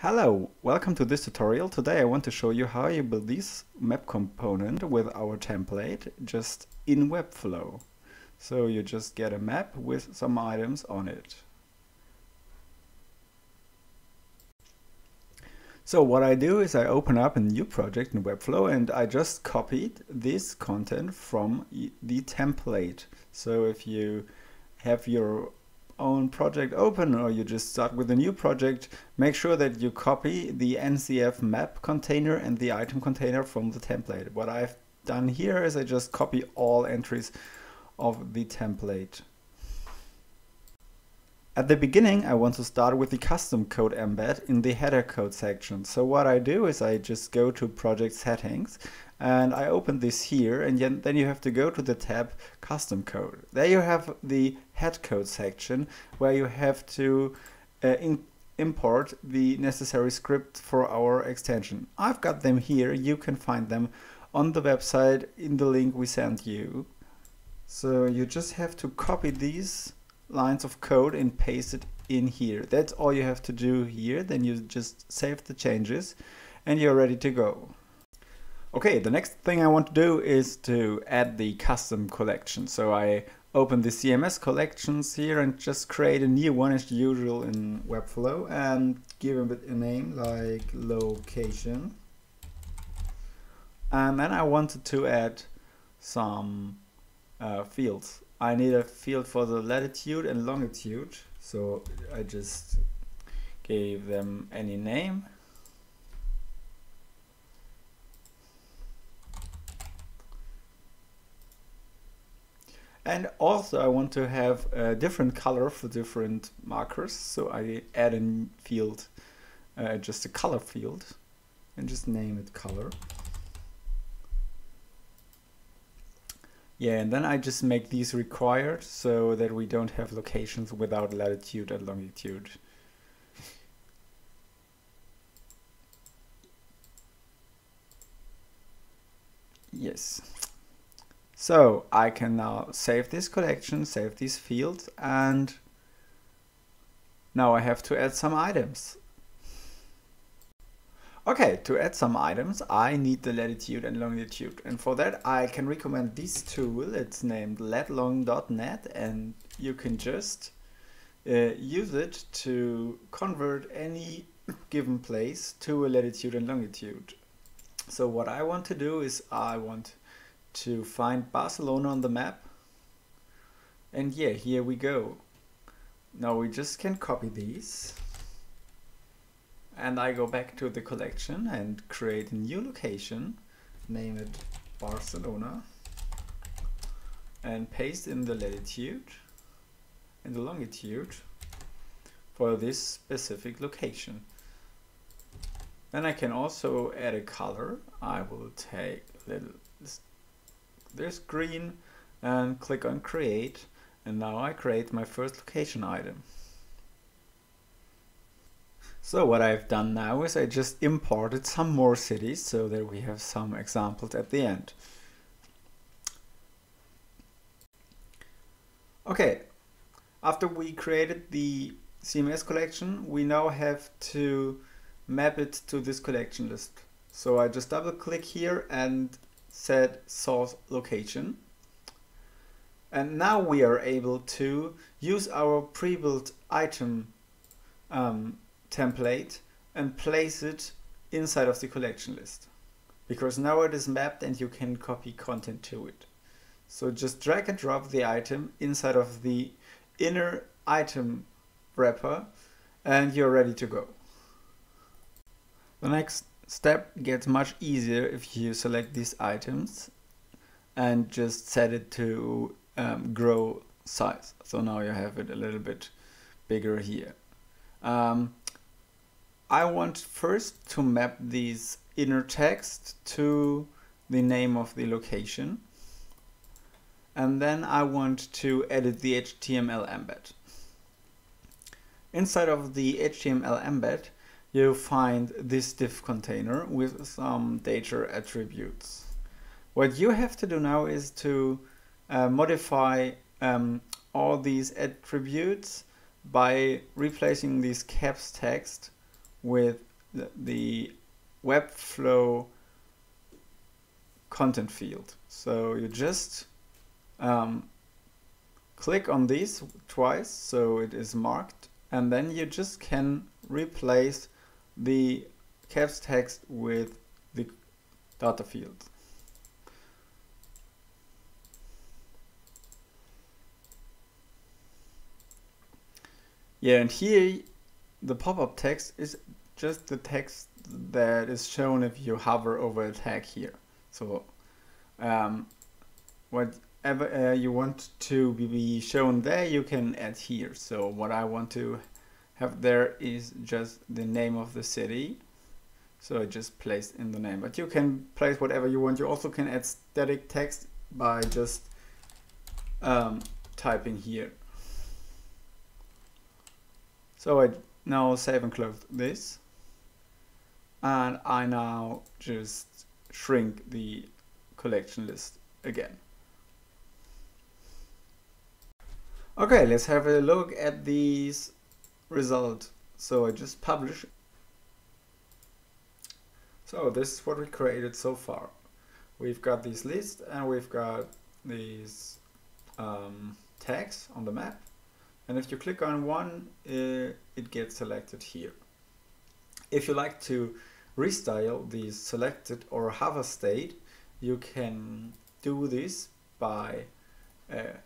Hello, welcome to this tutorial. Today I want to show you how you build this map component with our template just in Webflow. So you just get a map with some items on it. So what I do is I open up a new project in Webflow and I just copied this content from the template. So if you have your own project open or you just start with a new project, make sure that you copy the NCF map container and the item container from the template. What I've done here is I just copy all entries of the template. At the beginning, I want to start with the custom code embed in the header code section. So what I do is I just go to project settings and I open this here and then you have to go to the tab custom code. There you have the head code section where you have to uh, import the necessary script for our extension. I've got them here, you can find them on the website in the link we sent you. So you just have to copy these lines of code and paste it in here. That's all you have to do here. Then you just save the changes and you're ready to go. Okay, the next thing I want to do is to add the custom collection. So I open the CMS collections here and just create a new one as usual in Webflow and give it a name like location. And then I wanted to add some uh, fields I need a field for the latitude and longitude so I just gave them any name and also I want to have a different color for different markers so I add a field uh, just a color field and just name it color Yeah, and then I just make these required so that we don't have locations without latitude and longitude. Yes. So I can now save this collection, save these fields, and now I have to add some items. Okay, to add some items, I need the latitude and longitude. And for that, I can recommend this tool. It's named latlong.net and you can just uh, use it to convert any given place to a latitude and longitude. So what I want to do is I want to find Barcelona on the map. And yeah, here we go. Now we just can copy these and I go back to the collection and create a new location, name it Barcelona, and paste in the latitude and the longitude for this specific location. Then I can also add a color. I will take little this, green and click on create and now I create my first location item. So what I've done now is I just imported some more cities so that we have some examples at the end. Okay, after we created the CMS collection, we now have to map it to this collection list. So I just double click here and set source location. And now we are able to use our pre-built item um, template and place it inside of the collection list because now it is mapped and you can copy content to it. So just drag and drop the item inside of the inner item wrapper and you're ready to go. The next step gets much easier if you select these items and just set it to um, grow size. So now you have it a little bit bigger here. Um, I want first to map these inner text to the name of the location. And then I want to edit the HTML embed. Inside of the HTML embed, you find this div container with some data attributes. What you have to do now is to uh, modify um, all these attributes by replacing these caps text with the, the Webflow content field. So you just um, click on these twice so it is marked and then you just can replace the caps text with the data field. Yeah, and here the pop-up text is just the text that is shown if you hover over a tag here. So um, whatever uh, you want to be shown there, you can add here. So what I want to have there is just the name of the city. So I just placed in the name, but you can place whatever you want. You also can add static text by just um, typing here. So I now save and close this. And I now just shrink the collection list again. Okay, let's have a look at these result. So I just publish. So this is what we created so far. We've got this list and we've got these um, tags on the map and if you click on one uh, it gets selected here. If you like to restyle the selected or hover state you can do this by uh,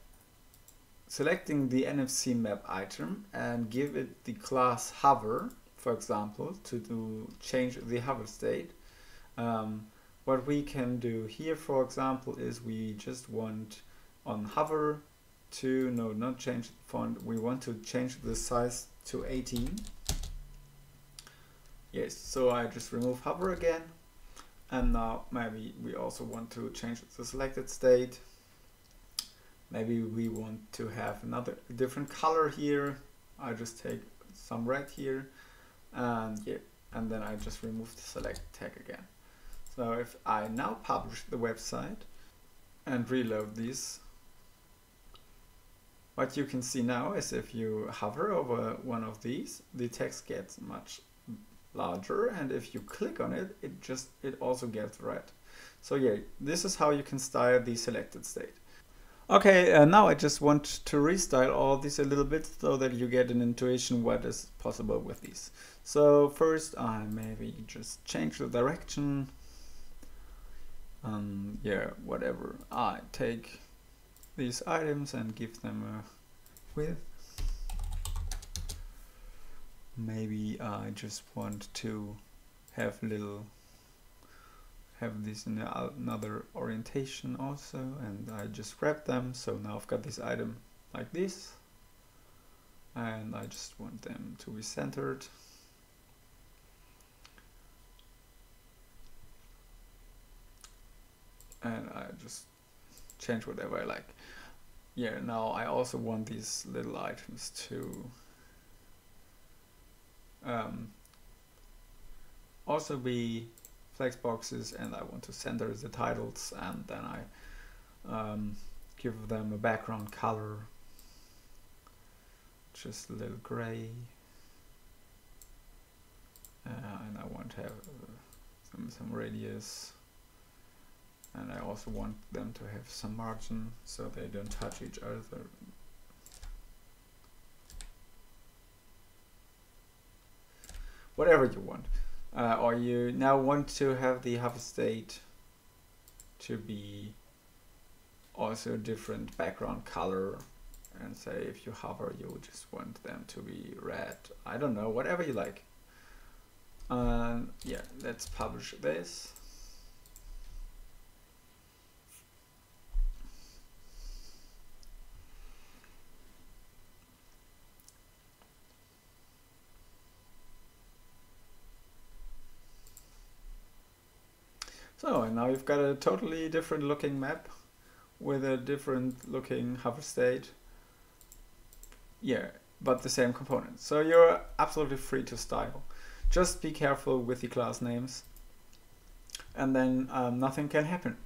selecting the NFC map item and give it the class hover for example to do change the hover state um, what we can do here for example is we just want on hover to, no, not change the font. We want to change the size to 18. Yes, so I just remove hover again. And now maybe we also want to change the selected state. Maybe we want to have another different color here. I just take some red here and yeah, and then I just remove the select tag again. So if I now publish the website and reload this, what you can see now is if you hover over one of these, the text gets much larger and if you click on it, it just it also gets red. So yeah, this is how you can style the selected state. Okay, uh, now I just want to restyle all this a little bit so that you get an intuition what is possible with these. So first I maybe just change the direction. Um, yeah, whatever. I take these items and give them a width. Maybe I just want to have little have this in another orientation also and I just grab them. So now I've got this item like this and I just want them to be centered. And I just change whatever I like. Yeah, now I also want these little items to um, also be flex boxes and I want to center the titles and then I um, give them a background color. Just a little gray. Uh, and I want to have uh, some, some radius. And I also want them to have some margin so they don't touch each other. Whatever you want uh, or you now want to have the hover state to be also different background color? And say if you hover you just want them to be red. I don't know whatever you like. Uh, yeah let's publish this So and now you've got a totally different looking map with a different looking hover state. Yeah, but the same components. So you're absolutely free to style. Just be careful with the class names and then um, nothing can happen.